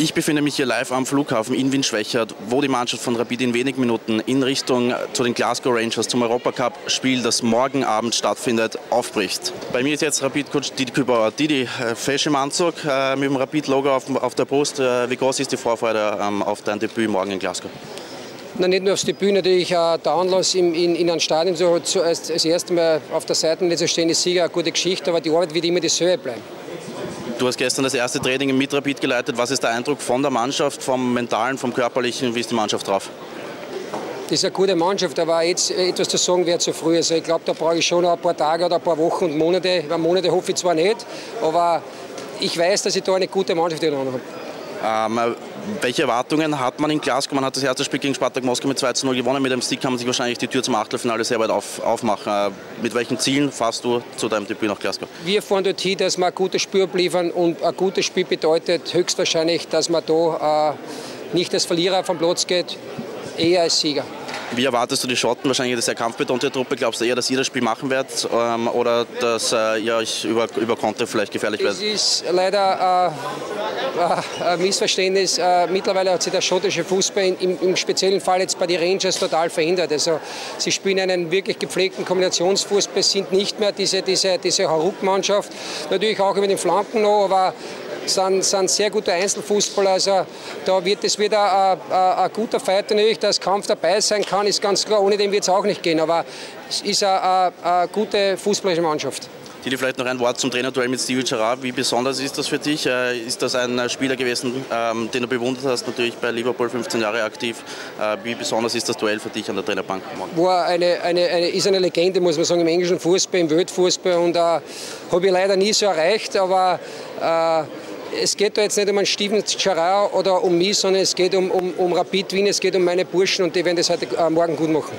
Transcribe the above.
Ich befinde mich hier live am Flughafen in Wien-Schwächert, wo die Mannschaft von Rapid in wenigen Minuten in Richtung zu den Glasgow Rangers zum Europacup-Spiel, das morgen Abend stattfindet, aufbricht. Bei mir ist jetzt Rapid-Coach Didi Kübauer. Didi, äh, fesch im Anzug, äh, mit dem Rapid-Logo auf, auf, der Brust. Äh, wie groß ist die Vorfreude ähm, auf dein Debüt morgen in Glasgow? Na, nicht nur aufs Debüt, natürlich äh, der Anlass in, in, in einem Stadion so, so als, als erste Mal auf der Seite zu stehen, ist sicher eine gute Geschichte, aber die Arbeit wird immer dieselbe bleiben. Du hast gestern das erste Training im Mitrapid geleitet. Was ist der Eindruck von der Mannschaft, vom Mentalen, vom Körperlichen? Wie ist die Mannschaft drauf? Das ist eine gute Mannschaft, aber jetzt etwas zu sagen wäre zu früh. Also ich glaube, da brauche ich schon noch ein paar Tage oder ein paar Wochen und Monate. Über Monate hoffe ich zwar nicht, aber ich weiß, dass ich da eine gute Mannschaft in habe. Ähm, welche Erwartungen hat man in Glasgow? Man hat das erste Spiel gegen Spartak Moskau mit 2 zu 0 gewonnen. Mit dem Sieg kann man sich wahrscheinlich die Tür zum Achtelfinale sehr weit auf, aufmachen. Äh, mit welchen Zielen fährst du zu deinem Debüt nach Glasgow? Wir fahren dorthin, dass wir ein gutes Spiel abliefern und ein gutes Spiel bedeutet höchstwahrscheinlich, dass man da äh, nicht als Verlierer vom Platz geht, eher als Sieger. Wie erwartest du die Schotten? Wahrscheinlich eine sehr kampfbetonte Truppe. Glaubst du eher, dass ihr das Spiel machen werdet ähm, oder dass äh, ihr euch über, über Konter vielleicht gefährlich werdet? Es ist leider äh, ein Missverständnis. Äh, mittlerweile hat sich der schottische Fußball im, im, speziellen Fall jetzt bei den Rangers total verändert. Also, sie spielen einen wirklich gepflegten Kombinationsfußball, sind nicht mehr diese, diese, diese Haruk-Mannschaft. Natürlich auch über den Flanken noch, aber sind, sind sehr gute Einzelfußballer. Also da wird es wieder ein, guter Fight natürlich, dass Kampf dabei sein kann, ist ganz klar. Ohne den wird es auch nicht gehen. Aber es ist eine, eine gute fußballische Mannschaft. Didi, vielleicht noch ein Wort zum Trainerduell mit Steve Gerrard. Wie besonders ist das für dich? Äh, ist das ein Spieler gewesen, ähm, den du bewundert hast, natürlich bei Liverpool 15 Jahre aktiv? Äh, wie besonders ist das Duell für dich an der Trainerbank? War eine, eine, eine, ist eine Legende, muss man sagen, im englischen Fußball, im Weltfußball. Und äh, habe ich leider nie so erreicht, aber äh, es geht da jetzt nicht um einen Steven Gerrard oder um mich, sondern es geht um, um, um Rapid Wien, es geht um meine Burschen und die werden das heute äh, morgen gut machen.